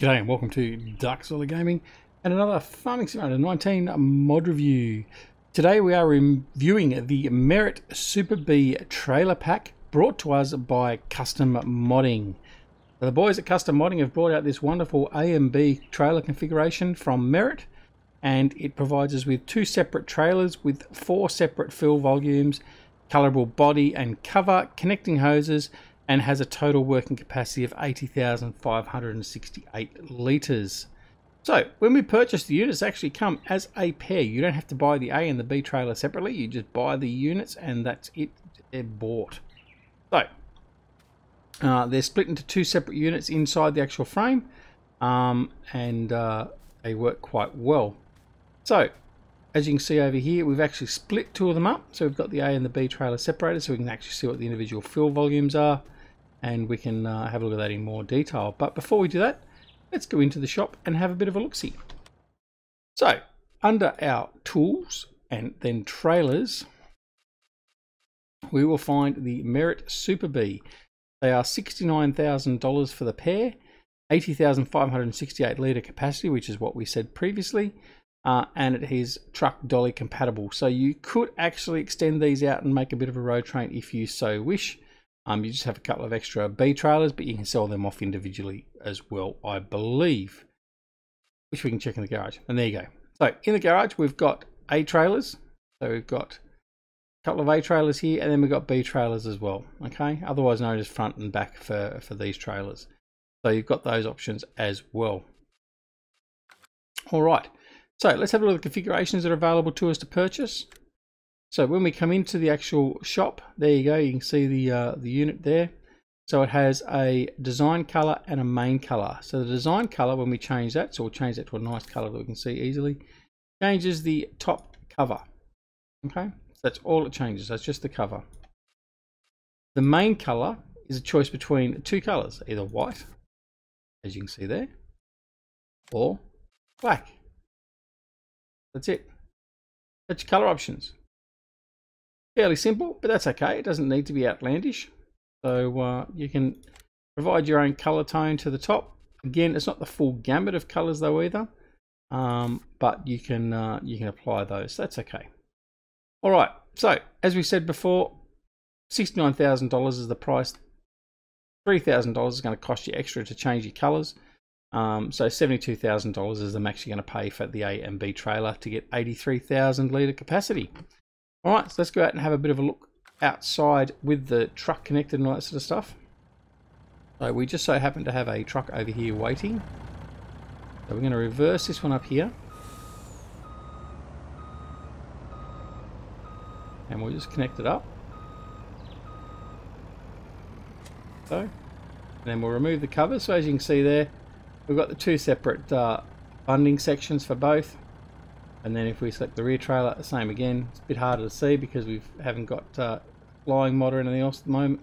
G'day and welcome to Duckzorly Gaming and another Farming Simulator 19 mod review. Today we are reviewing the Merritt Super Bee trailer pack brought to us by Custom Modding. The boys at Custom Modding have brought out this wonderful AMB trailer configuration from Merritt and it provides us with two separate trailers with four separate fill volumes, colorable body and cover, connecting hoses and has a total working capacity of 80,568 litres. So when we purchase the units actually come as a pair. You don't have to buy the A and the B trailer separately. You just buy the units and that's it. They're bought. So uh, they're split into two separate units inside the actual frame um, and uh, they work quite well. So as you can see over here, we've actually split two of them up. So we've got the A and the B trailer separated so we can actually see what the individual fill volumes are and we can uh, have a look at that in more detail. But before we do that, let's go into the shop and have a bit of a look-see. So, under our tools and then trailers, we will find the Merritt Super Bee. They are $69,000 for the pair, 80,568 litre capacity, which is what we said previously, uh, and it is truck dolly compatible. So you could actually extend these out and make a bit of a road train if you so wish. Um, you just have a couple of extra B trailers, but you can sell them off individually as well, I believe. Which we can check in the garage. And there you go. So in the garage, we've got A trailers. So we've got a couple of A trailers here, and then we've got B trailers as well. Okay, otherwise known as front and back for, for these trailers. So you've got those options as well. All right. So let's have a look at the configurations that are available to us to purchase. So when we come into the actual shop, there you go, you can see the, uh, the unit there. So it has a design color and a main color. So the design color, when we change that, so we'll change that to a nice color that we can see easily, changes the top cover. Okay, so that's all it changes, that's just the cover. The main color is a choice between two colors, either white, as you can see there, or black. That's it. That's your color options fairly simple, but that's okay. It doesn't need to be outlandish. So uh, you can provide your own color tone to the top. Again, it's not the full gamut of colors though either, um, but you can uh, you can apply those. That's okay. All right. So as we said before, sixty-nine thousand dollars is the price. Three thousand dollars is going to cost you extra to change your colors. Um, so seventy-two thousand dollars is the max you're going to pay for the A and B trailer to get eighty-three thousand liter capacity. All right, so let's go out and have a bit of a look outside with the truck connected and all that sort of stuff. So we just so happen to have a truck over here waiting. So we're going to reverse this one up here. And we'll just connect it up. So, and then we'll remove the cover. So as you can see there, we've got the two separate uh, bunding sections for both and then if we select the rear trailer the same again. It's a bit harder to see because we haven't got uh, flying mod or anything else at the moment.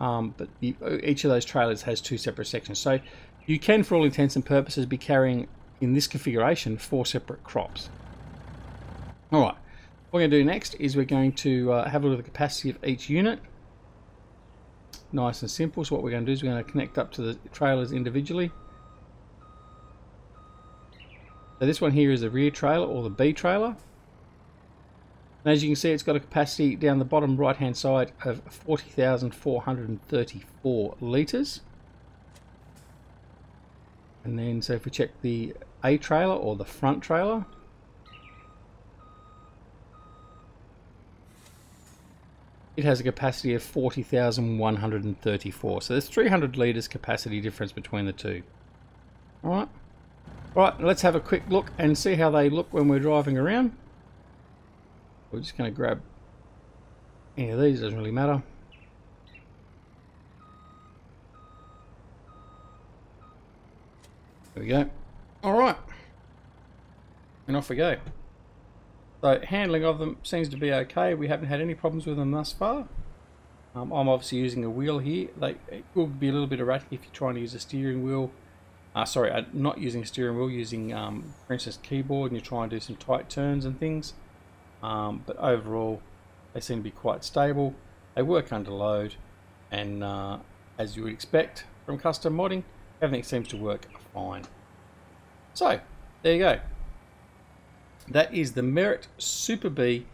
Um, but the, each of those trailers has two separate sections. So you can for all intents and purposes be carrying in this configuration four separate crops. Alright what we're going to do next is we're going to uh, have a look at the capacity of each unit. Nice and simple. So what we're going to do is we're going to connect up to the trailers individually so this one here is the rear trailer or the B trailer. And as you can see, it's got a capacity down the bottom right hand side of 40,434 litres. And then, so if we check the A trailer or the front trailer, it has a capacity of 40,134. So there's 300 litres capacity difference between the two. Alright. Right, let's have a quick look and see how they look when we're driving around. We're just going to grab any of these, doesn't really matter. There we go. Alright. And off we go. So handling of them seems to be okay. We haven't had any problems with them thus far. Um, I'm obviously using a wheel here. They, it will be a little bit erratic if you're trying to use a steering wheel uh, sorry, uh, not using steering wheel, using, um, for instance, keyboard, and you try and do some tight turns and things. Um, but overall, they seem to be quite stable. They work under load, and uh, as you would expect from custom modding, Everything seems to work fine. So, there you go. That is the Merritt Super Bee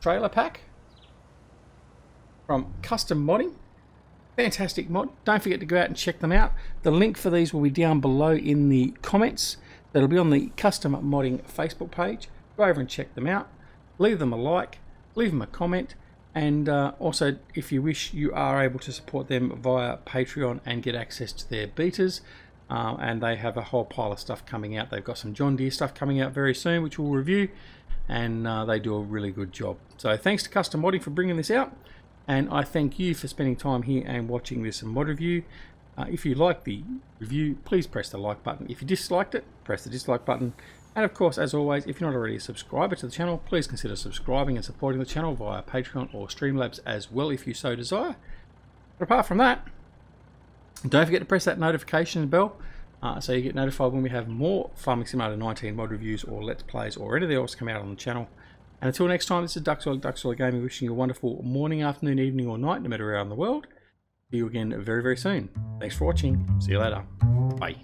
trailer pack from Custom Modding. Fantastic mod. Don't forget to go out and check them out. The link for these will be down below in the comments. That'll be on the Custom Modding Facebook page. Go over and check them out. Leave them a like, leave them a comment, and uh, also, if you wish, you are able to support them via Patreon and get access to their betas. Uh, and they have a whole pile of stuff coming out. They've got some John Deere stuff coming out very soon, which we'll review. And uh, they do a really good job. So thanks to Custom Modding for bringing this out. And I thank you for spending time here and watching this mod review. Uh, if you like the review, please press the like button. If you disliked it, press the dislike button. And of course, as always, if you're not already a subscriber to the channel, please consider subscribing and supporting the channel via Patreon or Streamlabs as well if you so desire. But apart from that, don't forget to press that notification bell uh, so you get notified when we have more Farming Simulator 19 mod reviews or Let's Plays or anything else come out on the channel. And until next time, this is Duckzorly, Duckzorly Gaming wishing you a wonderful morning, afternoon, evening or night, no matter where around the world. See you again very, very soon. Thanks for watching. See you later. Bye.